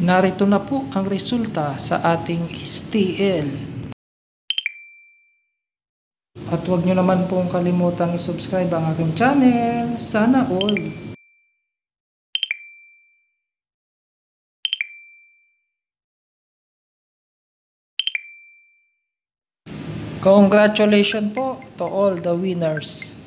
Narito na po ang resulta sa ating STL. At huwag nyo naman pong kalimutang i-subscribe ang aking channel. Sana all. Congratulations po to all the winners.